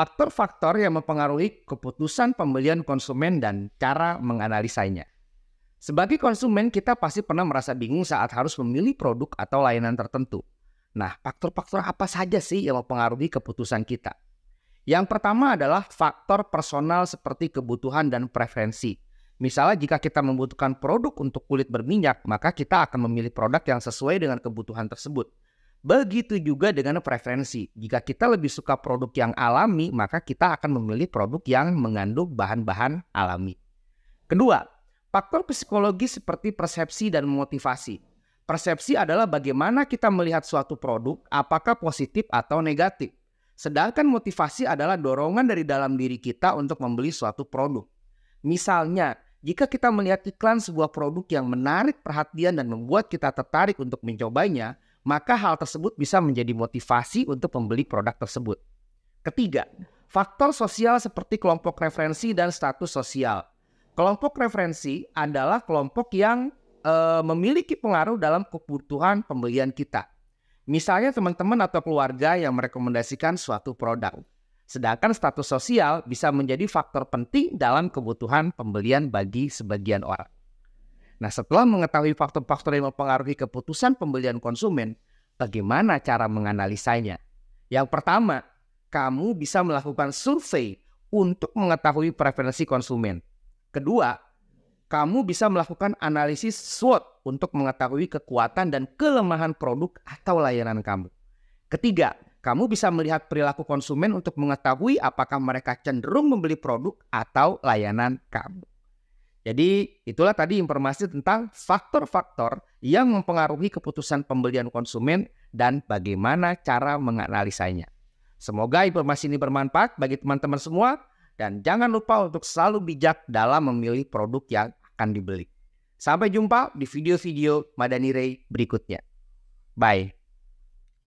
faktor-faktor yang mempengaruhi keputusan pembelian konsumen dan cara menganalisanya. Sebagai konsumen, kita pasti pernah merasa bingung saat harus memilih produk atau layanan tertentu. Nah, faktor-faktor apa saja sih yang mempengaruhi keputusan kita? Yang pertama adalah faktor personal seperti kebutuhan dan preferensi. Misalnya jika kita membutuhkan produk untuk kulit berminyak, maka kita akan memilih produk yang sesuai dengan kebutuhan tersebut. Begitu juga dengan preferensi. Jika kita lebih suka produk yang alami, maka kita akan memilih produk yang mengandung bahan-bahan alami. Kedua, faktor psikologi seperti persepsi dan motivasi. Persepsi adalah bagaimana kita melihat suatu produk, apakah positif atau negatif. Sedangkan motivasi adalah dorongan dari dalam diri kita untuk membeli suatu produk. Misalnya, jika kita melihat iklan sebuah produk yang menarik perhatian dan membuat kita tertarik untuk mencobanya, maka hal tersebut bisa menjadi motivasi untuk membeli produk tersebut. Ketiga, faktor sosial seperti kelompok referensi dan status sosial. Kelompok referensi adalah kelompok yang e, memiliki pengaruh dalam kebutuhan pembelian kita. Misalnya teman-teman atau keluarga yang merekomendasikan suatu produk. Sedangkan status sosial bisa menjadi faktor penting dalam kebutuhan pembelian bagi sebagian orang. Nah, setelah mengetahui faktor-faktor yang mempengaruhi keputusan pembelian konsumen, bagaimana cara menganalisanya? Yang pertama, kamu bisa melakukan survei untuk mengetahui preferensi konsumen. Kedua, kamu bisa melakukan analisis SWOT untuk mengetahui kekuatan dan kelemahan produk atau layanan kamu. Ketiga, kamu bisa melihat perilaku konsumen untuk mengetahui apakah mereka cenderung membeli produk atau layanan kamu. Jadi itulah tadi informasi tentang faktor-faktor yang mempengaruhi keputusan pembelian konsumen dan bagaimana cara menganalisanya. Semoga informasi ini bermanfaat bagi teman-teman semua dan jangan lupa untuk selalu bijak dalam memilih produk yang akan dibeli. Sampai jumpa di video-video Madani Ray berikutnya. Bye.